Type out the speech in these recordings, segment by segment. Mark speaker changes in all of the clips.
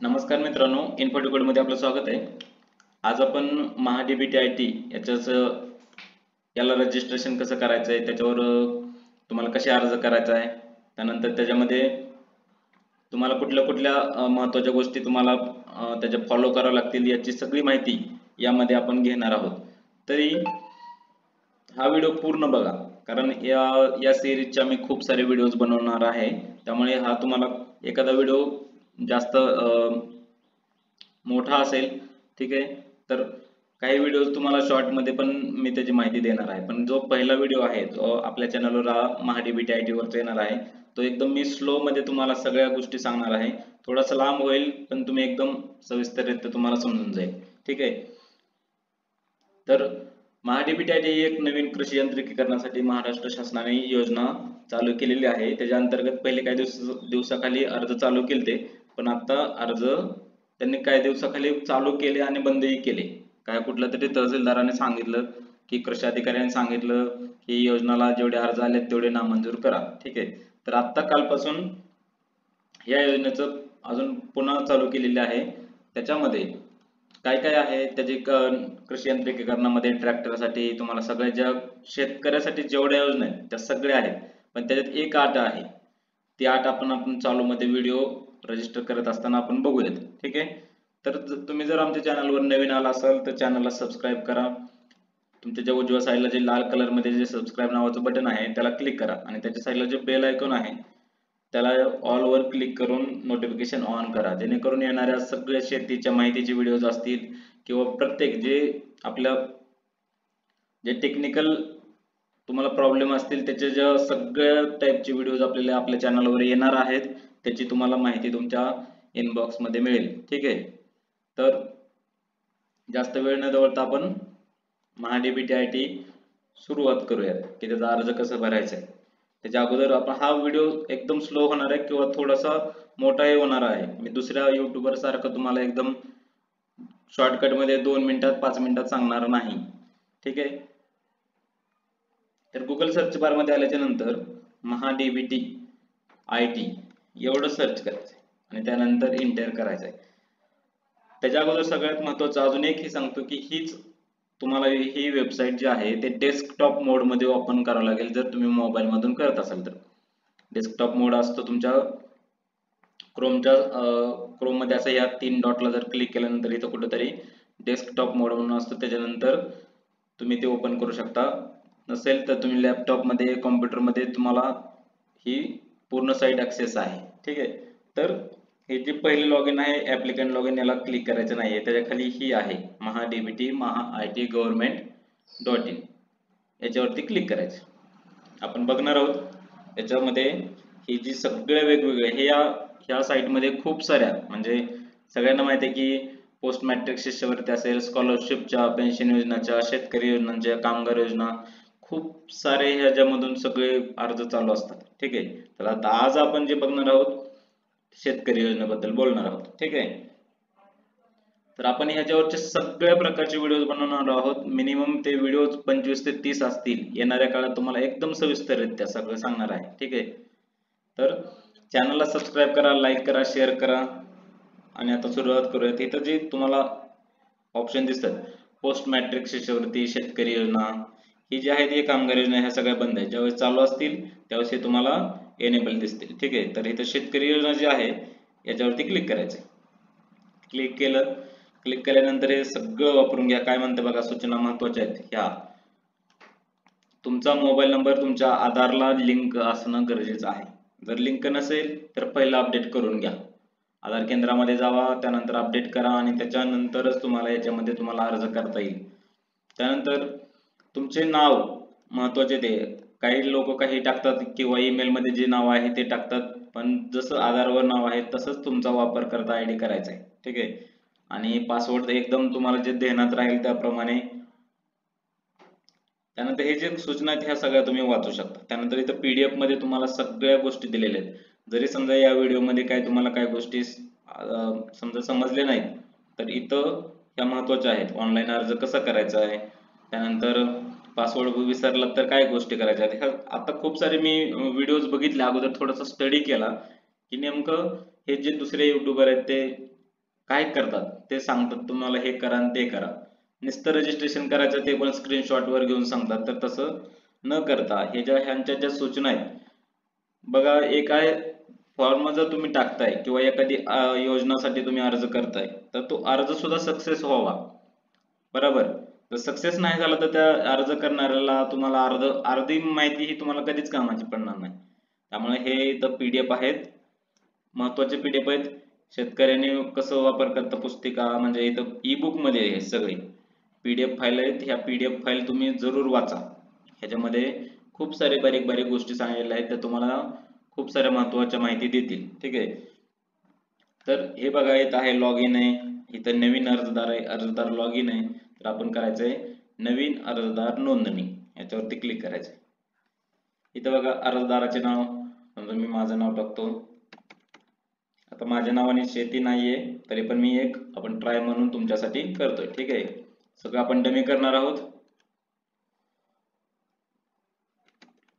Speaker 1: नमस्कार मित्रांनो इन्फोटिकोडमध्ये आपलं स्वागत आहे. आज आपण महाडीबीटी आय टी याच्याच याला रजिस्ट्रेशन कसं करायचं आहे त्याच्यावर तुम्हाला कसे अर्ज करायचा आहे त्यानंतर त्याच्यामध्ये तुम्हाला कुठल्या कुठल्या महत्त्वाच्या महत्त्वाच्या गोष्टी तुम्हाला त्याच्या फॉलो कराव्या लागतील याची सगळी माहिती यामध्ये आपण घेणार आहोत. तरी हा व्हिडिओ पूर्ण बघा कारण या या सिरीजचे आम्ही खूप सारे व्हिडिओज बनवणार आहे. त्यामुळे हा तुम्हाला एखादा व्हिडिओ जास्त मोठा असेल ठीक आहे? तर काही व्हिडिओ तुम्हाला शॉर्टमध्ये पण मी त्याची माहिती देणार आहे. पण जो पहिला व्हिडिओ आहे तो आपल्या चॅनलवर महाडीबीटी आय टी वरचा येणार आहे. तो एकदम मी स्लो मध्ये तुम्हाला सगळ्या गोष्टी सांगणार आहे. थोडासा लांब होईल पण तुम्ही एकदम सविस्तररित्या तुम्हाला समजून जाईल. ठीक आहे? तर महाडीबीटी आय टी एक नवीन कृषी यांत्रिकीकरणासाठी महाराष्ट्र शासनाने योजना चालू केलेली आहे. त्याच्या अंतर्गत पहिले काही दिवस दिवसाखाली अर्ज चालू केले पण आता अर्ज त्यांनी काही दिवसाखाली चालू केले आणि बंदही केले. काय कुठल्या तरी तहसीलदाराने सांगितलं की कृषी अधिकाऱ्याने सांगितलं की योजनाला जेवढे अर्ज आले तेवढे नामंजूर करा. ठीक आहे? तर आता कालपासून या योजनेचं अजून पुन्हा चालू केलेले आहे. त्याच्यामध्ये काय काय आहे? त्याचे कृषी यांत्रिकीकरणामध्ये ट्रॅक्टरसाठी तुम्हाला सगळ्या ज्या शेतकऱ्यासाठी जेवढ्या योजना आहेत त्या सगळ्या आहेत. पण त्याच्यात एक आट आहे. ती आट आपण आपण चालू मध्ये व्हिडिओ रजिस्टर करत असताना आपण बघूयात. ठीक आहे? तर तुम्ही जर आमच्या चॅनलवर नवीन आला असाल तर चॅनलला सबस्क्राईब करा. तुमच्या ज्या उजव्या साईडला जे लाल कलरमध्ये जे सबस्क्राईब नावाचं बटन आहे त्याला क्लिक करा. आणि त्याच्या साईडला जे बेल आयकॉन आहे त्याला ऑल वर क्लिक करून नोटिफिकेशन ऑन करा. जेणेकरून येणाऱ्या सगळ्या शेतीच्या माहितीचे व्हिडिओज असतील किंवा प्रत्येक जे आपल्या जे टेक्निकल तुम्हाला प्रॉब्लेम असतील त्याचे ज्या सगळ्या टाईपचे व्हिडिओज आपल्याला आपल्या चॅनलवर येणार आहेत त्याची तुम्हाला माहिती तुमच्या इनबॉक्समध्ये मिळेल. ठीक आहे? तर जास्त वेळ न दवडता आपण महाडीबीटी आय टी सुरुवात करूयात की त्याचा अर्ज कसं भरायचा आहे. त्याच्या अगोदर आपण हा व्हिडिओ एकदम स्लो होणार आहे किंवा थोडासा मोठाही होणार आहे. मी दुसऱ्या युट्यूबर सारखं तुम्हाला एकदम शॉर्टकटमध्ये दोन मिनिटात पाच मिनिटात सांगणार नाही. ठीक आहे? तर गुगल सर्च बारमध्ये आल्याच्यानंतर महाडीबीटी आय टी एवढं सर्च करायचं आणि त्यानंतर इंटर करायचं आहे त्याच्या अगोदर सगळ्यात महत्वाचं अजून एक हे सांगतो की हीच तुम्हाला ही वेबसाईट जी आहे ते डेस्कटॉप मोडमध्ये ओपन करावं लागेल जर तुम्ही मोबाईल मधून करत असाल तर. डेस्कटॉप मोड असतो तुमच्या क्रोमच्या क्रोममध्ये असं या तीन डॉटला जर क्लिक केल्यानंतर इथं कुठंतरी डेस्कटॉप मोड म्हणून असतो त्याच्यानंतर तुम्ही ते ओपन करू शकता. नसेल तर तुम्ही लॅपटॉपमध्ये कॉम्प्युटरमध्ये तुम्हाला ही पूर्ण साईट ऍक्सेस आहे. ठीक आहे? तर हे जे पहिले लॉग इन आहे ऍप्लिकंट लॉग इन याला क्लिक करायचं नाहीये. त्याच्याखाली ही आहे. Maha DBT Maha I T government dot in याच्यावरती क्लिक करायचं. आपण बघणार आहोत. याच्यामध्ये ही जी सगळ्या वेगवेगळे हे या ह्या साईटमध्ये खूप साऱ्या म्हणजे सगळ्यांना माहिती आहे की पोस्ट मॅट्रिक शिष्यवृत्ती असेल स्कॉलरशिपच्या पेन्शन योजनाच्या शेतकरी योजनांच्या कामगार योजना खूप सारे ह्याच्यामधून सगळे अर्ज चालू असतात. ठीक आहे? तर आता आज आपण जे बघणार आहोत शेतकरी योजनेबद्दल बोलणार आहोत. ठीक आहे? तर आपण ह्याच्यावरचे सगळ्या प्रकारचे व्हिडिओ बनवणार आहोत. मिनिमम ते व्हिडिओ पंचवीस ते तीस असतील. येणाऱ्या काळात तुम्हाला एकदम सविस्तररित्या सगळं सांगणार आहे. ठीक आहे? तर चॅनलला सबस्क्राईब करा लाईक करा शेअर करा. आणि आता सुरुवात करूयात. इथं जे तुम्हाला ऑप्शन दिसतात. पोस्ट मॅट्रिक शिष्यवृत्ती शेतकरी योजना ही जी आहे ती कामगार योजना ह्या सगळ्या बंद आहेत. ज्यावेळेस चालू असतील त्यावेळेस हे तुम्हाला एनेबल दिसतील. ठीक आहे? तर इथं शेतकरी योजना जी आहे याच्यावरती क्लिक करायचं क्लिक केलं क्लिक केल्यानंतर हे सगळं वापरून घ्या. काय म्हणते बघा सूचना महत्त्वाच्या आहेत. ह्या. तुमचा मोबाईल नंबर तुमच्या आधारला लिंक असणं गरजेचं आहे. जर लिंक नसेल तर पहिला अपडेट करून घ्या. आधार केंद्रामध्ये जावा त्यानंतर अपडेट करा आणि त्याच्यानंतरच तुम्हाला याच्यामध्ये तुम्हाला अर्ज करता येईल. त्यानंतर तुमचे नाव महत्त्वाचे ते. काही लोक काही टाकतात किंवा ईमेल मध्ये जे नाव आहे ते टाकतात. पण जसं आधारवर नाव आहे तसंच तुमचा वापर करता आयडी करायचा आहे. ठीक आहे? आणि पासवर्ड एकदम तुम्हाला जे देण्यात राहील त्याप्रमाणे. त्यानंतर हे जे सूचना आहेत ह्या सगळ्या तुम्ही वाचू शकता. त्यानंतर इथं पीडीएफमध्ये तुम्हाला सगळ्या गोष्टी दिलेल्या आहेत. जरी समजा या व्हिडिओमध्ये काय तुम्हाला काय गोष्टी समजा समजले नाहीत तर इथं ह्या महत्त्वाच्या आहेत. ऑनलाईन अर्ज कसा करायचा आहे? त्यानंतर पासवर्ड विसरला तर काय गोष्टी करायच्या? आता खूप सारे मी व्हिडिओज बघितले. अगोदर थोडासा स्टडी केला की नेमकं हे जे दुसरे युट्यूबर आहेत ते काय करतात? ते सांगतात तुम्हाला हे करा आणि ते करा. नुसतं रजिस्ट्रेशन करायचं ते पण स्क्रीनशॉट वर घेऊन सांगतात. तर तसं न करता हे ज्या ह्यांच्या ज्या सूचना आहेत बघा एक आहे फॉर्म जर तुम्ही टाकताय किंवा एखादी योजनासाठी तुम्ही अर्ज करताय तर तो अर्ज सुद्धा सक्सेस व्हावा. बरोबर? जर सक्सेस नाही झाला तर त्या अर्ज करणाऱ्याला तुम्हाला अर्ध अर्धी माहिती ही तुम्हाला कधीच कामाची पडणार नाही. त्यामुळे हे इथं पीडीएफ आहेत. महत्त्वाचे पीडीएफ आहेत. शेतकऱ्याने कसं वापर करता पुस्तिका म्हणजे इथं ई बुकमध्ये आहे सगळे. पीडीएफ फाईल आहेत. ह्या पीडीएफ फाईल तुम्ही जरूर वाचा. ह्याच्यामध्ये खूप सारे बारीक बारीक गोष्टी सांगितलेल्या आहेत. त्या तुम्हाला खूप साऱ्या महत्त्वाच्या माहिती देतील. ठीक आहे? तर हे बघा येत आहे लॉग इन आहे. इथं नवीन अर्जदार आहे. अर्जदार लॉग इन आहे. तर आपण करायचंय नवीन अर्जदार नोंदणी. याच्यावरती क्लिक करायचंय. इथं बघा अर्जदाराचे नाव समजा मी माझं नाव टाकतो. आता माझ्या नावाने शेती नाहीये तरी पण मी एक आपण ट्राय म्हणून तुमच्यासाठी करतोय. ठीक आहे? सगळं आपण डमी करणार आहोत.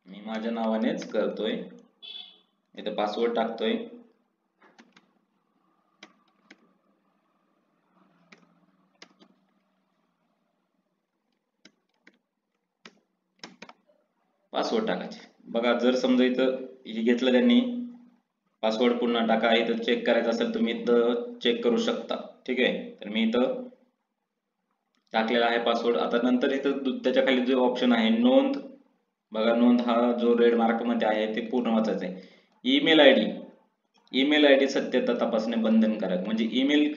Speaker 1: मी माझ्या नावानेच करतोय. इथं पासवर्ड टाकतोय. पासवर्ड टाकायचे. बघा जर समजा इथं हे घेतलं त्यांनी पासवर्ड पुन्हा टाका इथं चेक करायचं असेल तुम्ही इथं चेक करू शकता. ठीक आहे? तर मी इथं टाकलेला आहे पासवर्ड आता नंतर इथं त्याच्याखाली जो ऑप्शन आहे नोंद. बघा नोंद हा जो रेड मार्कमध्ये आहे ते पूर्ण वाचायचं आहे. Email I D email I D सत्यता तपासणे बंधनकारक. म्हणजे ईमेल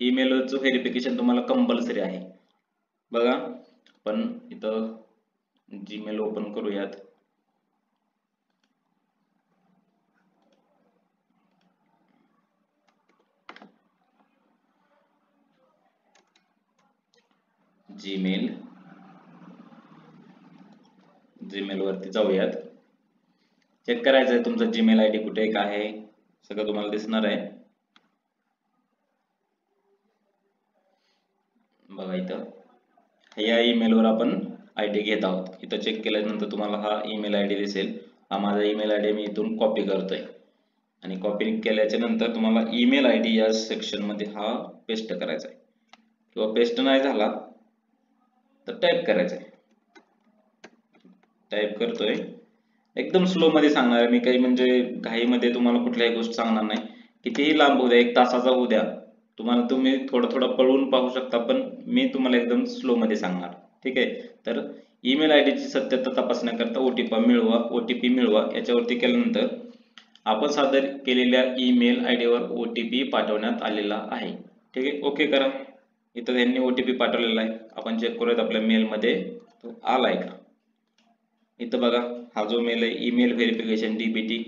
Speaker 1: ईमेलचं व्हेरिफिकेशन तुम्हाला कंपल्सरी आहे. बघा. पण इथं जीमेल ओपन करूयात. जीमेल जीमेल वरती जाऊयात. चेक करायचं आहे तुमचा जीमेल आय डी कुठे काय आहे सगळं तुम्हाला दिसणार आहे. बघा इथं. या ईमेलवर आपण आय डी घेत आहोत. इथं चेक केल्यानंतर तुम्हाला हा ईमेल आय डी दिसेल. हा माझा ईमेल आय डी मी इथून कॉपी करतोय. आणि कॉपी केल्याच्यानंतर तुम्हाला ईमेल आय डी या सेक्शनमध्ये हा पेस्ट करायचा आहे किंवा पेस्ट नाही झाला तर टाईप करायचं आहे टाईप करतोय. एकदम स्लो मध्ये सांगणार आहे मी. काही म्हणजे घाईमध्ये तुम्हाला कुठल्याही गोष्ट सांगणार नाही. कितीही लांब होऊ द्या एक तासाचा होऊ द्या. तुम्हाला तुम्ही थोडं थोडं पळवून पाहू शकता पण मी तुम्हाला एकदम स्लो मध्ये सांगणार. ठीक आहे? तर ईमेल आय ची सत्यता तपासण्याकरता पी मिळवा. ओटीपी मिळवा. याच्यावरती केल्यानंतर आपण सादर केलेल्या ईमेल आय डीवर ओटीपी पाठवण्यात आलेला आहे. ठीक आहे? ओके करा. इथं त्यांनी ओटीपी पाठवलेला आहे. आपण चेक करूयात आपल्या मेलमध्ये तो आलाय का? इथं बघा हा जो मेल आहे ईमेल व्हेरिफिकेशन डीबीटी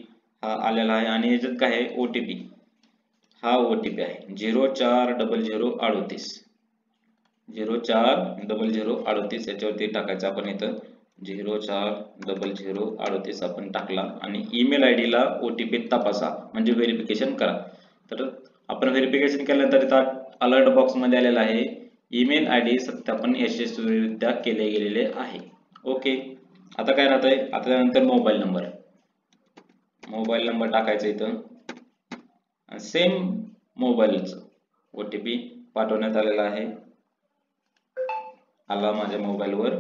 Speaker 1: हा आलेला आहे. आणि याच्यात काय आहे? ओटीपी हा ओटीपी आहे. झिरो चार डबल झिरो अडोतीस. झिरो चार डबल झिरो अडोतीस. याच्यावरती टाकायचं आपण इथं. झिरो चार डबल झिरो अडोतीस आपण टाकला. आणि ईमेल आय डीला ओटीपी तपासा. म्हणजे व्हेरिफिकेशन करा. तर आपण व्हेरिफिकेशन केल्यानंतर इथं अलर्ट बॉक्समध्ये आलेला आहे. ईमेल आय डी सत्यापन यशस्वीरित्या केले गेलेले आहे. ओके आता काय राहतंय? आता त्यानंतर मोबाईल नंबर मोबाईल नंबर टाकायचा इथं. सेम मोबाईलचं ओ टी पी पाठवण्यात आलेला आहे. आला माझ्या मोबाईलवर.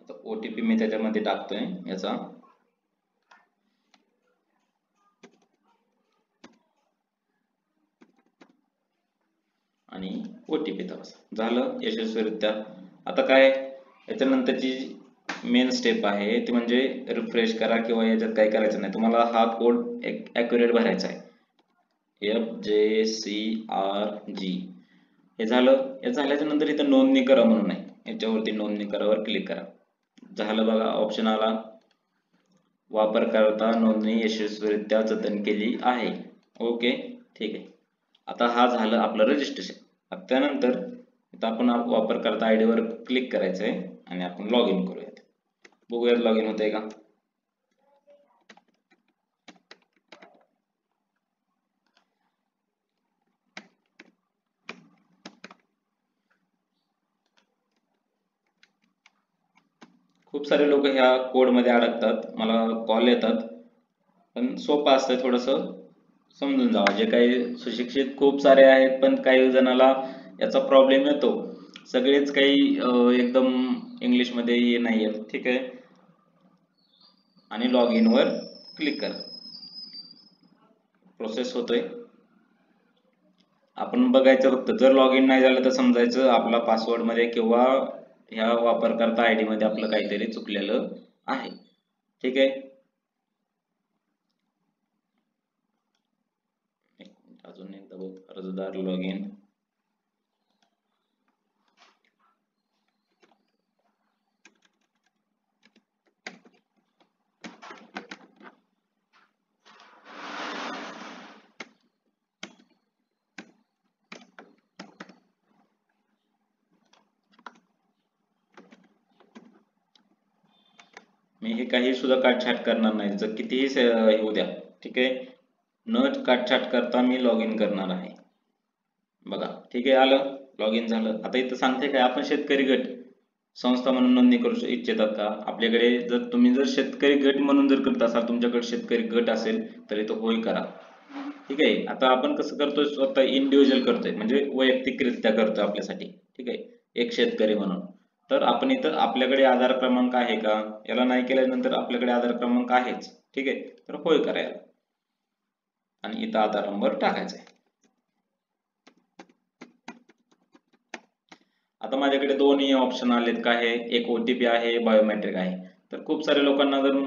Speaker 1: आता ओ टी पी मी त्याच्यामध्ये टाकतोय याचा. आणि ओ टी पी तपासा. झालं यशस्वीरित्या. आता काय? याच्यानंतरची मेन स्टेप आहे ती म्हणजे रिफ्रेश करा किंवा याच्यात काय करायचं नाही. तुम्हाला हा कोड ॲक्युरेट भरायचा आहे. एफ जे सी आर जी हे झालं. हे झाल्याच्यानंतर इथं नोंदणी करा म्हणून आहे याच्यावरती नोंदणी करावर क्लिक करा. झालं बघा ऑप्शन आला. वापरकर्ता नोंदणी यशस्वीरित्या जतन केली आहे. ओके ठीक आहे. आता हा झालं आपलं रजिस्ट्रेशन त्यानंतर आता आपण वापरकर्ता आय वर क्लिक करायचं आहे आणि आपण लॉग इन करूयात. बघूयात लॉग इन होतंय का? खूप सारे लोक ह्या कोडमध्ये अडकतात. मला कॉल येतात. पण सोपं असतंय थोडस. समजून जावा. जे काही सुशिक्षित खूप सारे आहेत पण काही जणाला याचा प्रॉब्लेम येतो. सगळेच काही एकदम इंग्लिशमध्ये हे नाही आहेत ठीक आहे? आणि लॉग इन वर क्लिक करा. प्रोसेस होतोय. आपण बघायचं फक्त जर लॉग इन नाही झालं तर समजायचं आपला पासवर्डमध्ये किंवा ह्या वापरकर्ता आय डी मध्ये आपलं काहीतरी चुकलेलं आहे. ठीक आहे अजून एकदा बघ अर्जदार लॉग इन मी हे काही सुद्धा काटछाट करणार नाही. जर कितीही होऊ द्या. ठीक आहे? न काटछाट करता मी लॉग इन करणार आहे. बघा ठीक आहे आलं लॉग इन झालं. आता इथं सांगते काय आपण शेतकरी गट संस्था म्हणून नोंदणी करू इच्छितात का? आपल्याकडे जर तुम्ही जर शेतकरी गट म्हणून जर करत असाल तुमच्याकडे शेतकरी गट असेल तर इथं होय करा. ठीक आहे? आता आपण कसं करतोय स्वतः इंडिव्हिज्युअल करतोय म्हणजे वैयक्तिकरित्या करतोय आपल्यासाठी. ठीक आहे? एक शेतकरी म्हणून. तर आपण इथं आपल्याकडे आधार क्रमांक आहे का? याला नाही केल्यानंतर आपल्याकडे आधार क्रमांक आहेच. ठीक आहे? तर होय करायला आणि इथं आधार नंबर टाकायचा आहे. आता माझ्याकडे दोन्ही ऑप्शन आलेत. काय आहे? एक ओटीपी आहे बायोमेट्रिक आहे. तर खूप सारे लोकांना जर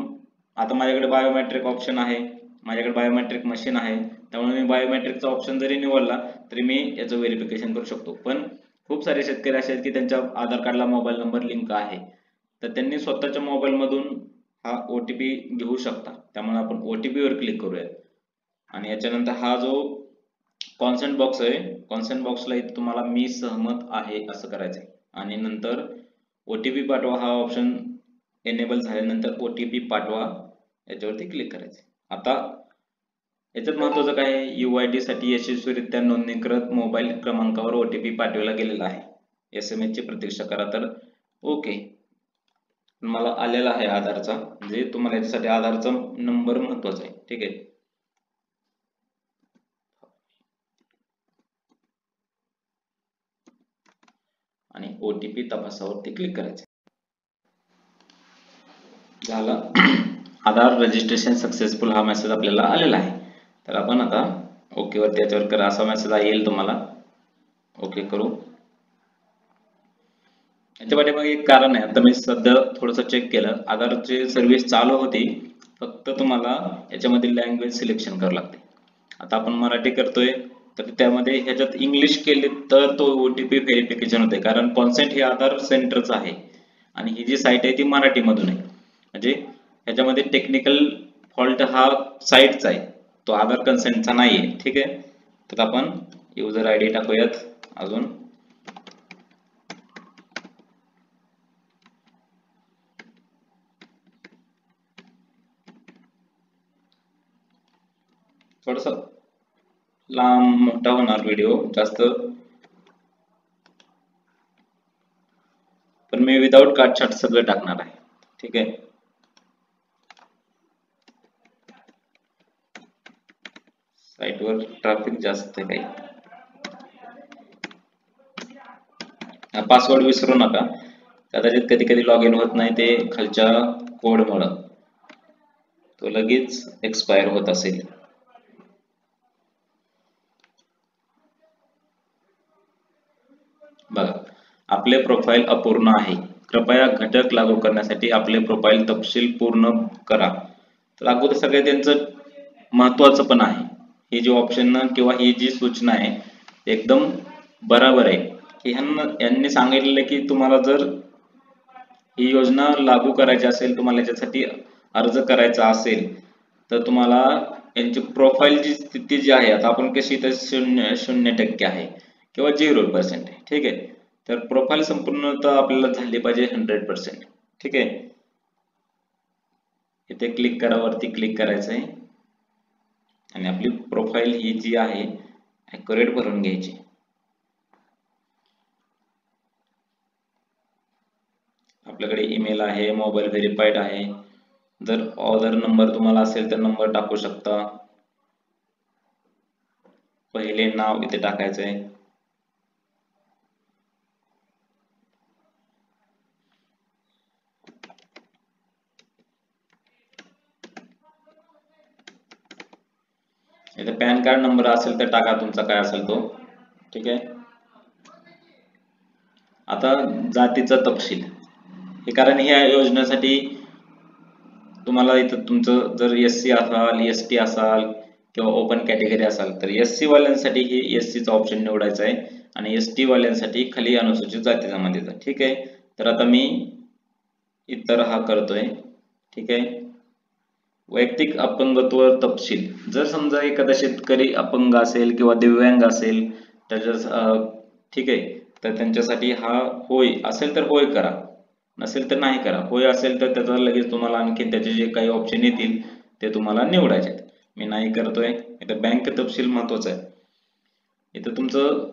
Speaker 1: आता माझ्याकडे बायोमेट्रिक ऑप्शन आहे माझ्याकडे बायोमेट्रिक मशीन आहे त्यामुळे मी बायोमेट्रिकचा ऑप्शन जरी निवडला तरी मी याचं व्हेरिफिकेशन करू शकतो. पण खूप सारे शेतकरी असे आहेत की त्यांच्या आधार कार्डला मोबाईल नंबर लिंक आहे. तर त्यांनी स्वतःच्या मोबाईल मधून हा पी घेऊ शकता. त्यामुळे आपण ओ टी वर क्लिक करूयात. आणि याच्यानंतर हा जो कॉन्सेंट बॉक्स आहे. कॉन्सेंट बॉक्सला इथे तुम्हाला मी सहमत आहे असं करायचं आहे आणि नंतर ओटीपी पाठवा हा ऑप्शन एनेबल झाल्यानंतर ओटीपी पाठवा. याच्यावरती क्लिक करायचे आता याच्यात महत्वाचं काय आहे? यू आय डी साठी यशस्वीरित्या नोंदणीकृत मोबाईल क्रमांकावर ओटीपी पाठवला गेलेला आहे. एस एम एस ची प्रतीक्षा करा तर. ओके मला आलेला आहे आधारचा. म्हणजे तुम्हाला याच्यासाठी आधारचा नंबर महत्त्वाचा आहे. ठीक आहे. आणि ओटीपी तपासावरती क्लिक करायचे. झालं. आधार रजिस्ट्रेशन सक्सेसफुल हा मेसेज आपल्याला आलेला आहे. तर आपण आता ओके वरती याच्यावर करा. असा मेसेज येईल तुम्हाला. ओके करू. याच्या पाठीमागे एक कारण आहे. आता मी सध्या थोडस चेक केलं. आधारची सर्व्हिस चालू होती. फक्त तुम्हाला याच्यामध्ये लँग्वेज सिलेक्शन करावं लागते. आता आपण मराठी करतोय. तर त्यामध्ये ह्याच्यात इंग्लिश केले तर तो ओटीपी व्हेरिफिकेशन होते. कारण कॉन्सेंट हे आधार सेंटरच आहे. आणि ही जी साईट आहे ती मराठीमधून आहे. म्हणजे ह्याच्यामध्ये टेक्निकल फॉल्ट हा साईटचा आहे. तो आधार कन्सेंटचा नाही आहे ठीक आहे? तर आपण युजर आय डी टाकूयात. अजून. थोडस लांब मोठा होणार व्हिडिओ जास्त. पण मी विदाउट काटछाट सगळं टाकणार आहे. ठीक आहे? साईटवर ट्रॅफिक जास्त आहे काही. पासवर्ड विसरू नका. कदाचित कधी कधी लॉग इन होत नाही ते खालच्या कोडमुळं तो लगेच एक्सपायर होत असेल बघा आपले प्रोफाईल अपूर्ण आहे. कृपया घटक लागू करण्यासाठी आपले प्रोफाईल तपशील पूर्ण करा. तर अगोदर सगळे त्यांचं महत्वाचं पण आहे. ही जी ऑप्शन किंवा ही जी सूचना आहे एकदम बराबर आहे. की ह्यांना यांनी सांगितलेलं की तुम्हाला जर ही योजना लागू करायची असेल तुम्हाला याच्यासाठी अर्ज करायचा असेल तर तुम्हाला यांची प्रोफाईलची स्थिती जी आहे आता आपण कशी तर शून्य शून्य टक्के आहे किंवा झिरो पर्सेंट आहे. ठीक आहे? तर प्रोफाईल संपूर्णतः आपल्याला झाली पाहिजे हंड्रेड पर्सेंट ठीक आहे? इथे क्लिक करा वरती क्लिक करायचं आहे. आणि आपली प्रोफाईल ही जी आहे ॲक्युरेट भरून घ्यायची. आपल्याकडे ईमेल आहे मोबाईल व्हेरीफाईड आहे. जर ऑदर नंबर तुम्हाला असेल तर नंबर टाकू शकता. पहिले नाव इथे टाकायचं आहे. इथे पॅन कार्ड नंबर असेल तर टाका तुमचा काय असेल तो. ठीक आहे? आता जातीचा तपशील. हे कारण ह्या योजनेसाठी तुम्हाला इथं तुमचं जर एस सी असाल एस टी असाल किंवा ओपन कॅटेगरी असाल तर एस सी वाल्यांसाठी हे एस सीचा ऑप्शन निवडायचा आहे आणि एस टी वाल्यांसाठी खाली अनुसूचित जाती जमातीचा ठीक आहे? तर आता मी इतर हा करतोय. ठीक आहे? वैयक्तिक अपंगत्व तपशील. जर समजा एखादा शेतकरी अपंग असेल किंवा दिव्यांग असेल त्याच्या ठीक आहे तर त्यांच्यासाठी हा होय असेल तर होय करा. नसेल तर नाही करा. होय असेल तर त्याचा लगेच तुम्हाला आणखी त्याचे जे काही ऑप्शन येतील ते तुम्हाला निवडायचे मी नाही करतोय. इथं बँक तपशील महत्त्वाचा आहे. इथं तुमचं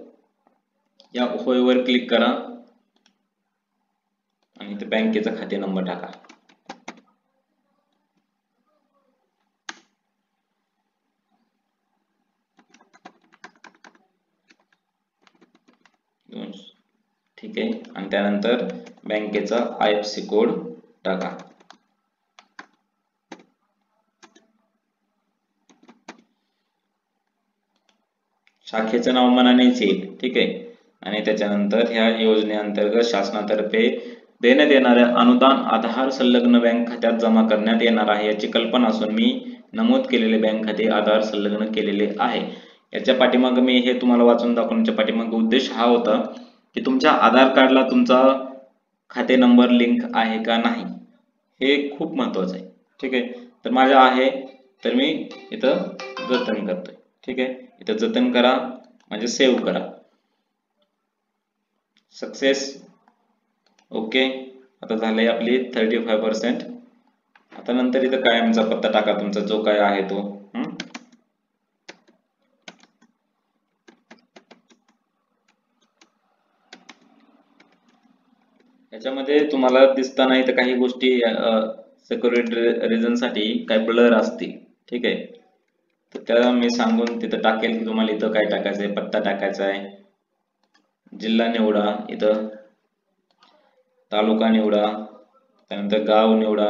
Speaker 1: या होयवर क्लिक करा. आणि इथं बँकेचा खाते नंबर टाका. ठीक आहे? आणि त्यानंतर बँकेचा आय एफ सी कोड टाका. शाखेचं नाव मनानेच येईल ठीक आहे? आणि त्याच्यानंतर ह्या योजनेअंतर्गत शासनातर्फे देण्यात येणाऱ्या अनुदान आधार संलग्न बँक खात्यात जमा करण्यात येणार आहे याची कल्पना असून मी नमूद केलेले बँक खाते आधार संलग्न केलेले आहे. याच्या पाठीमाग मी हे तुम्हाला वाचून दाखवण्याच्या पाठीमाग उद्देश हा होता की तुमच्या आधार कार्डला तुमचा खाते नंबर लिंक आहे का नाही हे खूप महत्वाचं आहे. ठीक आहे? तर माझ्या आहे तर मी इथं जतन करतोय. ठीक आहे? इथं जतन करा म्हणजे सेव्ह करा. सक्सेस. ओके? आता झालंय आपली थर्टी फाय पर्सेंट आता नंतर इथं कायमचा पत्ता टाका तुमचा जो काय आहे तो. याच्यामध्ये तुम्हाला दिसताना इथं काही गोष्टी सिक्युरिटी रिझनसाठी काही ब्लर असतील. ठीक आहे? तर त्या मी सांगून तिथं टाकेल की तुम्हाला इथं काय टाकायचं आहे पत्ता टाकायचा आहे जिल्हा निवडा इथं. तालुका निवडा. त्यानंतर गाव निवडा.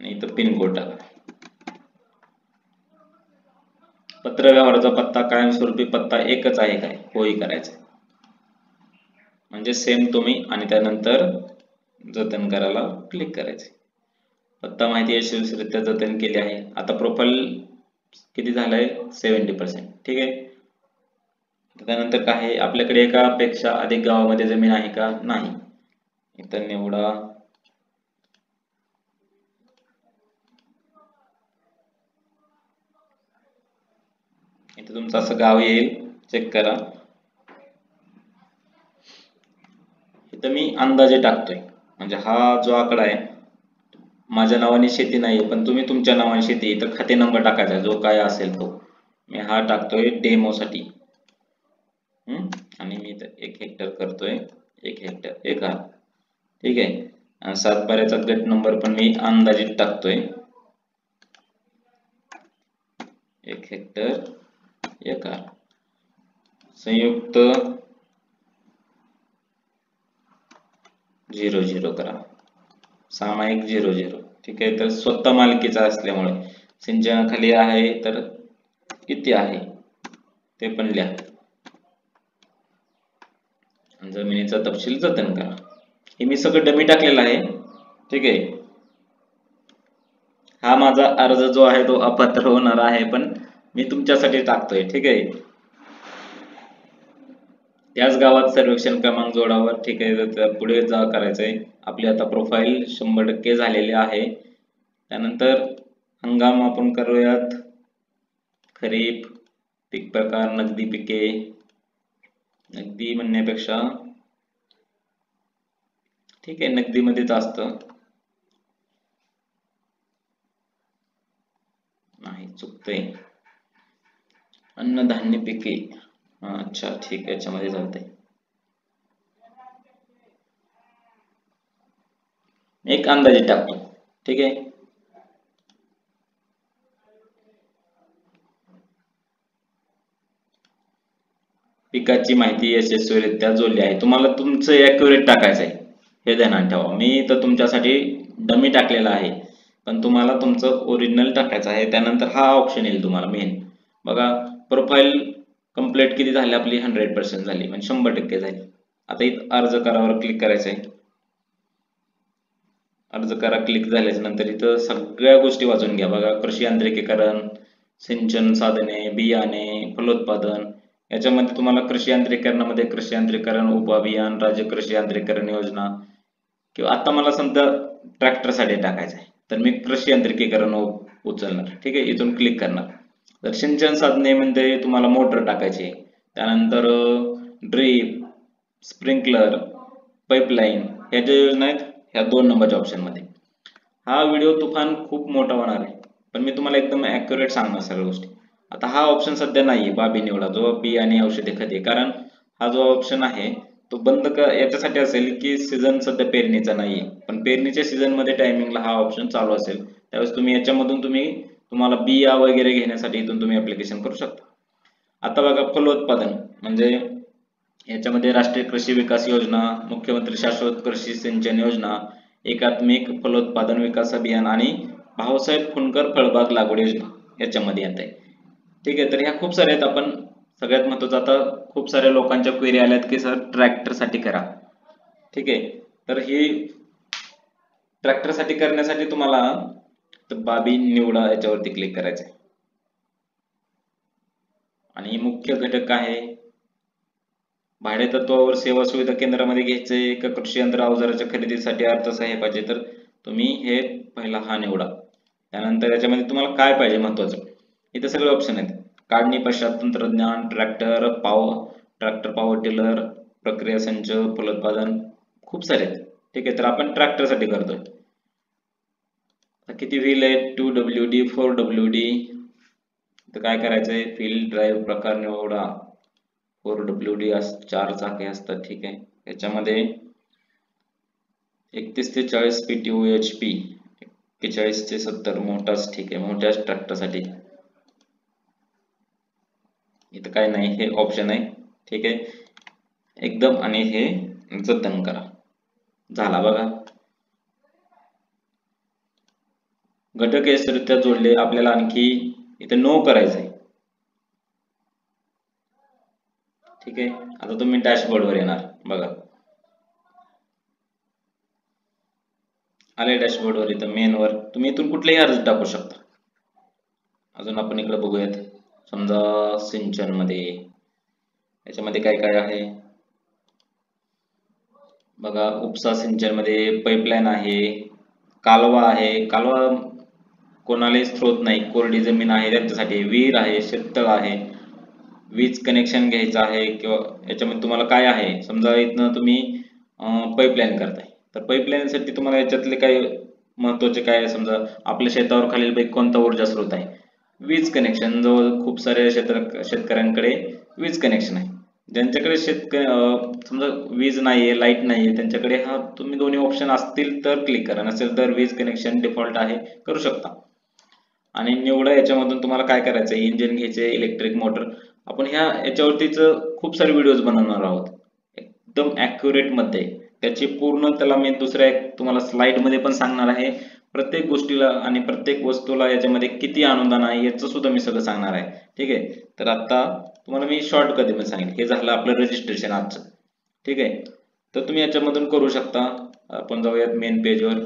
Speaker 1: आणि इथं पिनकोड टाका. पत्र व्यवहाराचा पत्ता कायमस्वरूपी पत्ता एकच आहे काय? होई करायचा. म्हणजे सेम तुम्ही आणि त्यानंतर जतन करायला क्लिक करायचे. पत्ता माहिती यशस्वीरित्या जतन केली आहे. आता प्रोफाईल किती झालंय? सेव्हन्टी पर्सेंट ठीक आहे? त्यानंतर काय आपल्याकडे एकापेक्षा अधिक गावामध्ये जमीन आहे का? नाही. इथं निवडा. इथे तुमचं असं गाव येईल. चेक करा. इथं मी अंदाजे टाकतोय. म्हणजे हा जो आकडा आहे माझ्या नावाने शेती नाही पण तुम्ही तुमच्या नावाने शेती इथं खाते नंबर टाकायचा जो काय असेल तो. मी हा टाकतोय डेमो साठी. आणि मी इथं एक हेक्टर करतोय. एक हेक्टर एक हा. ठीक आहे. आणि सातबाऱ्याचा गट नंबर पण मी अंदाजित टाकतोय. एक हेक्टर एकार संयुक्त झिरो झिरो करा. सामायिक झिरो झिरो. ठीक आहे तर स्वतः मालकीचा असल्यामुळे सिंचनाखाली आहे तर किती आहे? ते पण लिहा. जमिनीचा तपशील जतन करा. हे मी सगळं डमी टाकलेलं आहे. ठीक आहे. हा माझा अर्ज जो आहे तो अपात्र होणार आहे पण मी तुमच्यासाठी टाकतोय ठीक आहे? त्याच गावात सर्वेक्षण क्रमांक जोडावर ठीक आहे पुढे जा करायचंय. आपली आता प्रोफाईल शंभर टक्के झालेली आहे. त्यानंतर हंगाम आपण करूयात. खरीप पीक प्रकार नगदी पिके. नगदी म्हणण्यापेक्षा ठीक आहे नगदीमध्येच असतं. नाही चुकतंय. अन्नधान्य पिके. अच्छा ठीक आहे याच्यामध्ये चालतंय. एक अंदाजे टाकतो ठीक आहे? पिकाची माहिती यशस्वीरित्या जोडली आहे. तुम्हाला तुमचं अॅक्युरेट टाकायचं आहे. हे ध्यानात ठेवा. मी तर तुमच्यासाठी डमी टाकलेला आहे. पण तुम्हाला तुमचं ओरिजिनल टाकायचं आहे. त्यानंतर हा ऑप्शन येईल तुम्हाला मेन बघा प्रोफाईल कंप्लीट किती झाली? आपली हंड्रेड पर्सेंट झाली. म्हणजे शंभर टक्के झाली. आता इथं अर्ज करावर क्लिक करायचं आहे अर्ज करा क्लिक झाल्याच्यानंतर इथं सगळ्या गोष्टी वाचून घ्या. बघा कृषी यांत्रिकीकरण सिंचन साधने बियाणे फलोत्पादन. याच्यामध्ये तुम्हाला कृषी यांत्रिकरणामध्ये कृषी यांत्रिकरण उप अभियान राज्य कृषी यांत्रिकरण योजना किंवा आता मला समजा ट्रॅक्टरसाठी टाकायचं आहे तर मी कृषी यांत्रिकीकरण उचलणार. ठीक आहे? इथून क्लिक करणार. तर सिंचन साधने म्हणजे तुम्हाला मोटर टाकायची. त्यानंतर ड्रीप स्प्रिंकलर पाईपलाईन ह्या ज्या योजना आहेत ह्या दोन नंबरच्या ऑप्शनमध्ये. हा व्हिडिओ तुफान खूप मोठा होणार आहे. पण मी तुम्हाला एकदम ॲक्युरेट सांगणार सगळ्या गोष्टी. आता हा ऑप्शन सध्या नाहीये बाबी निवडा. जो बी आणि औषधे खते कारण हा जो ऑप्शन आहे तो बंद क याच्यासाठी असेल की सीझन सध्या पेरणीचा नाहीये. पण पेरणीच्या सीझनमध्ये टायमिंगला हा ऑप्शन चालू असेल. त्यावेळेस तुम्ही याच्यामधून तुम्ही तुम्हाला बिया वगैरे घेण्यासाठी इथून तुम्ही अप्लिकेशन करू शकता. आता बघा फलोत्पादन म्हणजे याच्यामध्ये राष्ट्रीय कृषी विकास योजना मुख्यमंत्री शाश्वत कृषी सिंचन योजना एकात्मिक फलोत्पादन विकास अभियान आणि भाऊसाहेब फुंडकर फळबाग लागवड योजना याच्यामध्ये येत आहे ठीक आहे तर ह्या खूप साऱ्या आहेत. आपण सगळ्यात महत्वाचं आता खूप साऱ्या लोकांच्या क्वेरी आल्यात की सर ट्रॅक्टरसाठी करा. ठीक आहे तर ही ट्रॅक्टरसाठी करण्यासाठी तुम्हाला बाबी निवडा याच्यावरती क्लिक करायचे. आणि मुख्य घटक आहे भाडे तत्वावर सेवा सुविधा केंद्रामध्ये घ्यायचे का कृषी यंत्र अवजाराच्या खरेदीसाठी अर्थसहाय्य तर तुम्ही हे पहिला हा निवडा. त्यानंतर याच्यामध्ये तुम्हाला काय पाहिजे महत्वाचं? इथे सगळे ऑप्शन आहेत. काढणी पश्चात तंत्रज्ञान tractor power tractor power tiller प्रक्रिया संच फलोत्पादन खूप सारे आहेत. ठीक आहे तर आपण ट्रॅक्टरसाठी करतोय. किती व्हील आहे two W D four W D तर काय करायचंय? फील्ड ड्राईव्ह प्रकार निवडा. फोर डब्ल्यू डी चार चाके असतात ठीक आहे. याच्यामध्ये एकतीस ते चाळीस P T O H P एक्केचाळीस ते सत्तर मोठाच ठीक आहे मोठ्याच ट्रॅक्टरसाठी. इथं काय नाही हे ऑप्शन आहे ठीक आहे. एकदम आणि हे जतन करा. झाला बघा. घटक यशरित्या जोडले आपल्याला आणखी इथे नो करायचंय. ठीक आहे? आता तुम्ही डॅशबोर्ड वर येणार. बघा. आले डॅशबोर्ड वर इथं मेन वर. तुम्ही इथून कुठलेही अर्ज टाकू शकता. अजून आपण इकडे बघूयात. समजा सिंचनमध्ये याच्यामध्ये काय काय आहे? बघा उपसा सिंचनमध्ये पाईपलाईन आहे. कालवा आहे. कालवा कोणालाही स्त्रोत नाही. कोरडी जमीन आहे त्यांच्यासाठी विहीर आहे शेततळ आहे. वीज कनेक्शन घ्यायचं आहे किंवा याच्यामध्ये तुम्हाला काय आहे? समजा इथनं तुम्ही पाईपलाईन करताय. तर पाईपलाईनसाठी तुम्हाला याच्यातले काय महत्त्वाचे काय समजा आपल्या शेतावर खालील पैकी कोणता ऊर्जा स्रोत आहे? वीज कनेक्शन जवळ खूप सारे शेत शेतकऱ्यांकडे वीज कनेक्शन आहे. ज्यांच्याकडे शेतक समजा वीज नाहीये लाइट नाहीये त्यांच्याकडे हा तुम्ही दोन्ही ऑप्शन असतील तर क्लिक करा. नसेल तर वीज कनेक्शन डिफॉल्ट आहे करू शकता. आणि निवडा याच्यामधून तुम्हाला काय करायचं? इंजिन घ्यायचे इलेक्ट्रिक मोटर आपण ह्या याच्यावरतीच खूप सारे व्हिडिओज बनवणार आहोत. एकदम अॅक्युरेटमध्ये. त्याची पूर्ण त्याला मी दुसऱ्या एक तुम्हाला स्लाइडमध्ये पण सांगणार आहे. प्रत्येक गोष्टीला आणि प्रत्येक वस्तूला याच्यामध्ये किती अनुदान आहे याचं सुद्धा मी सगळं सांगणार आहे. ठीक आहे? तर आता तुम्हाला मी शॉर्ट कधी मध्ये सांगेन. हे झालं आपलं रजिस्ट्रेशन आजचं. ठीक आहे? तर तुम्ही याच्यामधून करू शकता. आपण जाऊयात मेन पेजवर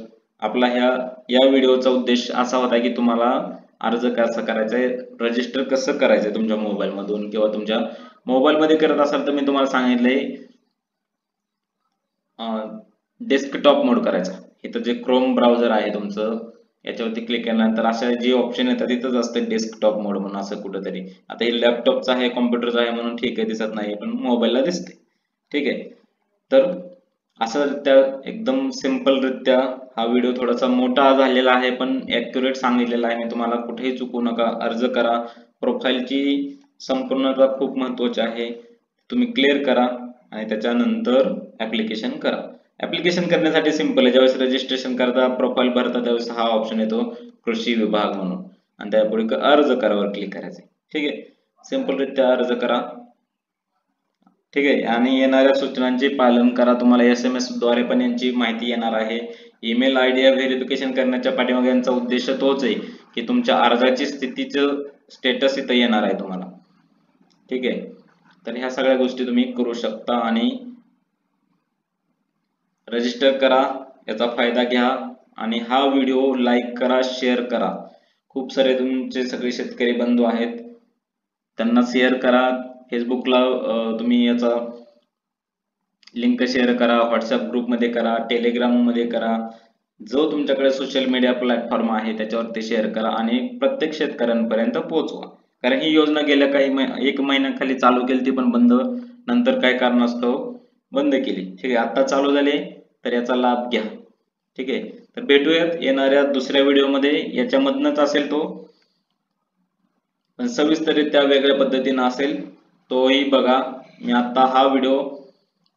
Speaker 1: आपला ह्या या व्हिडिओचा उद्देश असा होता की तुम्हाला अर्ज कसा करायचा आहे रजिस्टर कसं करायचं तुमच्या मोबाईल मधून किंवा तुमच्या मोबाईल मध्ये करत असाल तर मी तुम्हाला सांगितलंय डेस्कटॉप मोड करायचा. इथं जे क्रोम ब्राउझर आहे तुमचं याच्यावरती क्लिक केल्यानंतर अशा जे ऑप्शन येतात तिथंच असतं डेस्कटॉप मोड म्हणून असं कुठंतरी. आता हे लॅपटॉपचं आहे कॉम्प्युटरचं आहे म्हणून ठीक आहे दिसत नाही पण मोबाईलला दिसते ठीक आहे? तर असं एकदम सिंपल रित्या हा व्हिडिओ थोडासा मोठा झालेला आहे पण ऍक्युरेट सांगितलेला आहे. मी तुम्हाला कुठेही चुकू नका. अर्ज करा. प्रोफाईलची संपूर्णता खूप महत्वाची आहे. तुम्ही क्लिअर करा आणि त्याच्यानंतर ऍप्लिकेशन करा. ऍप्लिकेशन करण्यासाठी सिंपल आहे. ज्यावेळेस रजिस्ट्रेशन करता प्रोफाईल भरता त्यावेळेस हा ऑप्शन येतो कृषी विभाग म्हणून. आणि त्यापुढे अर्ज करावर क्लिक करायचे. ठीक आहे? सिंपल रित्या अर्ज करा. ठीक आहे. आणि येणाऱ्या सूचनांचे पालन करा. तुम्हाला एस एम एसद्वारे पण यांची माहिती येणार आहे. ईमेल आय डी व्हेरिफिकेशन करण्याच्या पाठीमागे यांचा उद्देश तोच आहे की तुमच्या अर्जाची स्थितीचं स्टेटस इथं येणार आहे तुम्हाला. ठीक आहे. तर ह्या सगळ्या गोष्टी तुम्ही करू शकता आणि रजिस्टर करा. याचा फायदा घ्या आणि हा व्हिडिओ लाईक करा शेअर करा. खूप सारे तुमचे सगळे शेतकरी बंधू आहेत. त्यांना शेअर करा. फेसबुकला तुम्ही याचा लिंक शेअर करा व्हॉट्सअप ग्रुपमध्ये करा टेलिग्राममध्ये करा. जो तुमच्याकडे सोशल मीडिया प्लॅटफॉर्म आहे त्याच्यावर ते शेअर करा आणि प्रत्येक शेतकऱ्यांपर्यंत पोहोचवा. कारण ही योजना गेल्या काही एक महिन्याखाली चालू केली ती पण बंद. नंतर काय कारणास्तव बंद केली. ठीक आहे आता चालू झाले तर याचा लाभ घ्या. ठीक आहे तर भेटूयात येणाऱ्या दुसऱ्या व्हिडिओमध्ये याच्यामधनच असेल तो. पण सविस्तरित्या वेगळ्या पद्धतीनं असेल. तोही बघा. मी आता हा व्हिडिओ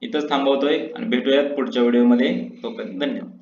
Speaker 1: इथंच थांबवतोय आणि भेटूयात पुढच्या व्हिडिओमध्ये. तोपर्यंत धन्यवाद.